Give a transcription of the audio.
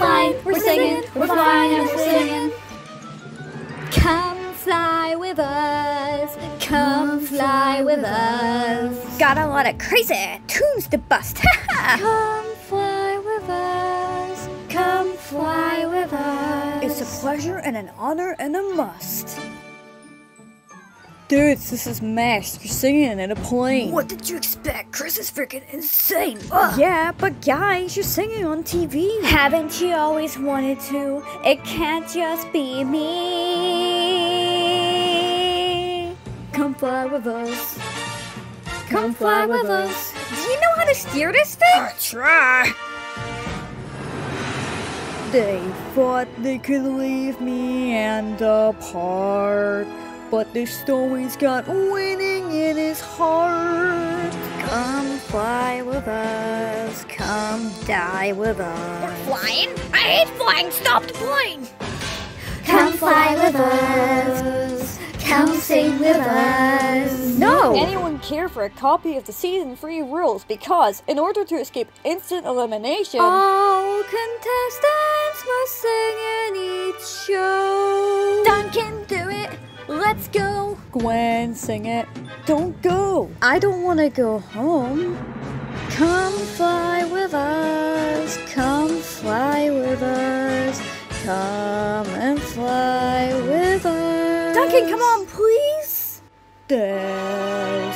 we're singing, we're flying, and we're singing. Come fly with us, come fly with us. Got a lot of crazy tunes to bust. Come fly with us, come fly with us. it's a pleasure and an honor and a must. Dudes, this is Max. You're singing in a plane. What did you expect? Chris is freaking insane. Ugh. Yeah, but guys, you're singing on TV. Haven't you always wanted to? It can't just be me. Come fly with us. Come fly with us. Do you know how to steer this thing? I try. They thought they could leave me and apart, but this story's got winning in his heart. Come fly with us. Come die with us. We're flying? I hate flying. Stop the plane. Come fly with us, come sing with us. No. Anyone care for a copy of the season 3 rules because, in order to escape instant elimination, All contestants must sing Let's go. Gwen, sing it. Don't go. I don't want to go home. Come fly with us. Come fly with us. Come and fly with us. Duncan, come on, please. There's